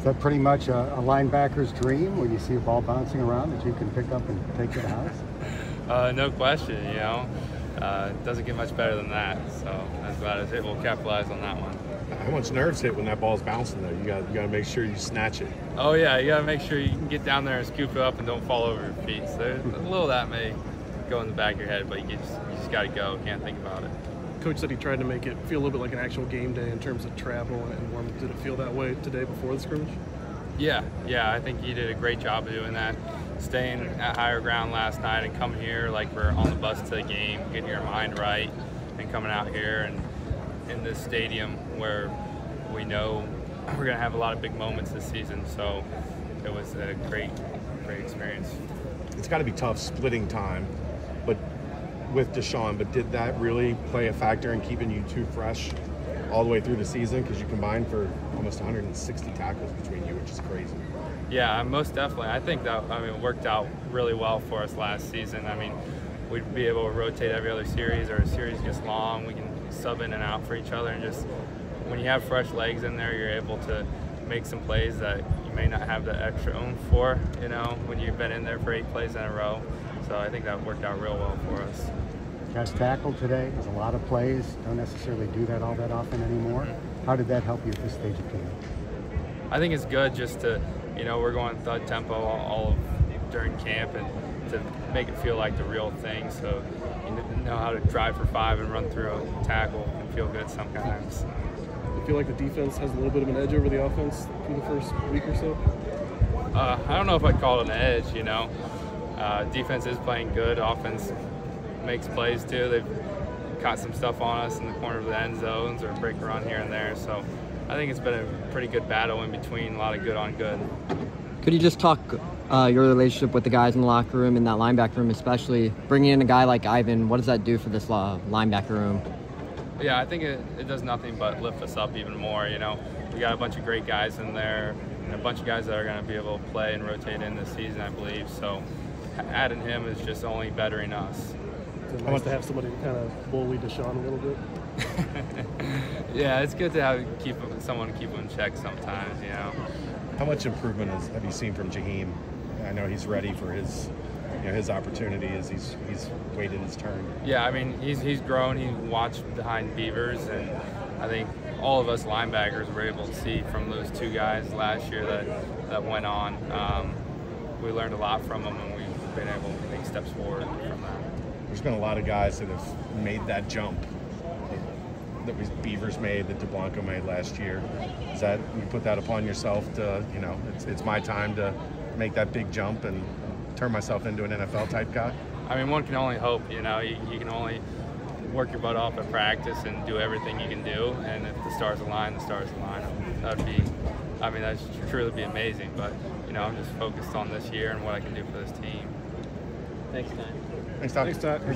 Is that pretty much a, a linebacker's dream when you see a ball bouncing around that you can pick up and take to the house? Uh, no question, you know. Uh, it doesn't get much better than that. So as glad as it, we'll capitalize on that one. How much nerves hit when that ball's bouncing though? You got you got to make sure you snatch it. Oh yeah, you gotta make sure you can get down there and scoop it up and don't fall over your feet. So a little of that may go in the back of your head, but you just you just gotta go. Can't think about it. Coach said he tried to make it feel a little bit like an actual game day in terms of travel and warm. Did it feel that way today before the scrimmage? Yeah, yeah, I think he did a great job of doing that. Staying at higher ground last night and coming here like we're on the bus to the game, getting your mind right, and coming out here and in this stadium where we know we're gonna have a lot of big moments this season. So it was a great, great experience. It's got to be tough splitting time, but with Deshawn. But did that really play a factor in keeping you two fresh all the way through the season? Because you combined for almost 160 tackles between you, which is crazy. Yeah, most definitely. I think that I mean worked out really well for us last season. I mean, we'd be able to rotate every other series, or a series gets long, we can sub in and out for each other, and just when you have fresh legs in there, you're able to make some plays that you may not have the extra oomph for, you know, when you've been in there for eight plays in a row. So I think that worked out real well for us. Guys tackled today. There's a lot of plays. Don't necessarily do that all that often anymore. How did that help you at this stage of camp? I think it's good just to, you know, we're going thud tempo all of during camp and to make it feel like the real thing. So you know how to drive for five and run through a tackle and feel good sometimes. You feel like the defense has a little bit of an edge over the offense through the first week or so? Uh, I don't know if I'd call it an edge, you know. Uh, defense is playing good. Offense makes plays too. They've caught some stuff on us in the corner of the end zones or break a run here and there. So I think it's been a pretty good battle in between, a lot of good on good. Could you just talk uh, your relationship with the guys in the locker room, and that linebacker room, especially bringing in a guy like Ivan? What does that do for this uh, linebacker room? Yeah, I think it, it does nothing but lift us up even more. You know, we got a bunch of great guys in there, and a bunch of guys that are going to be able to play and rotate in this season, I believe. So adding him is just only bettering us. It's nice to have somebody to kind of bully Deshawn a little bit. yeah, it's good to have keep someone to keep him in check sometimes. You know. How much improvement has, have you seen from Jaheim? I know he's ready for his you know, his opportunity as he's he's waited his turn. Yeah, I mean he's he's grown. He watched behind Beavers, and I think all of us linebackers were able to see from those two guys last year that that went on. Um, we learned a lot from them, and we've been able to make steps forward from that. There's been a lot of guys that have made that jump that was Beavers made, that Dublanko made last year. Is that you put that upon yourself to, you know, it's, it's my time to make that big jump and turn myself into an NFL type guy? I mean, one can only hope, you know, you, you can only work your butt off at practice and do everything you can do. And if the stars align, the stars align. That'd be, I mean, that'd truly be amazing. But, you know, I'm just focused on this year and what I can do for this team. Thanks, Ty. Thanks, Todd. Thanks, Todd.